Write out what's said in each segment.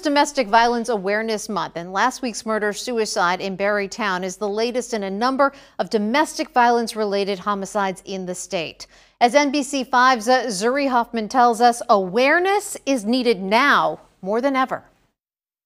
Domestic Violence Awareness Month, and last week's murder suicide in Barre Town is the latest in a number of domestic violence related homicides in the state. As NBC5's uh, Zuri Hoffman tells us, awareness is needed now more than ever.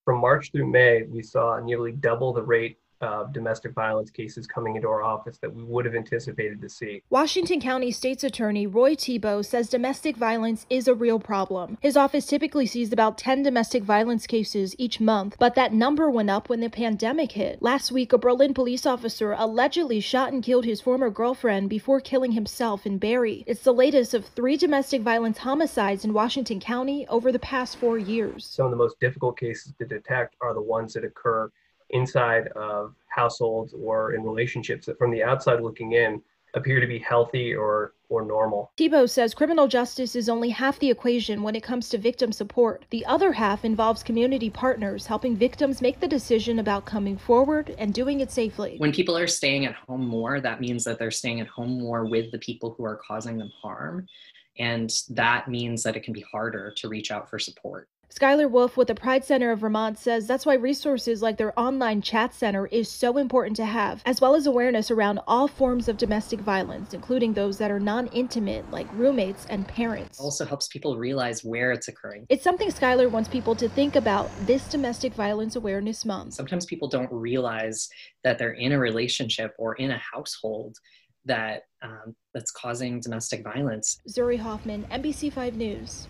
From March through May, we saw nearly double the rate uh, domestic violence cases coming into our office that we would have anticipated to see. Washington County State's Attorney Rory Thibault says domestic violence is a real problem. His office typically sees about 10 domestic violence cases each month, but that number went up when the pandemic hit. Last week, a Berlin police officer allegedly shot and killed his former girlfriend before killing himself in Barre. It's the latest of three domestic violence homicides in Washington County over the past four years. Some of the most difficult cases to detect are the ones that occur inside of households or in relationships that from the outside looking in appear to be healthy or or normal. Thibault says criminal justice is only half the equation when it comes to victim support. The other half involves community partners helping victims make the decision about coming forward and doing it safely. When people are staying at home more, that means that they're staying at home more with the people who are causing them harm. And that means that it can be harder to reach out for support. Skylar Wolf with the Pride Center of Vermont says that's why resources like their online chat center is so important to have, as well as awareness around all forms of domestic violence, including those that are non intimate, like roommates and parents. Also helps people realize where it's occurring. It's something Skylar wants people to think about this Domestic Violence Awareness Month. Sometimes people don't realize that they're in a relationship or in a household that um, that's causing domestic violence. Zuri Hoffman, NBC5 News.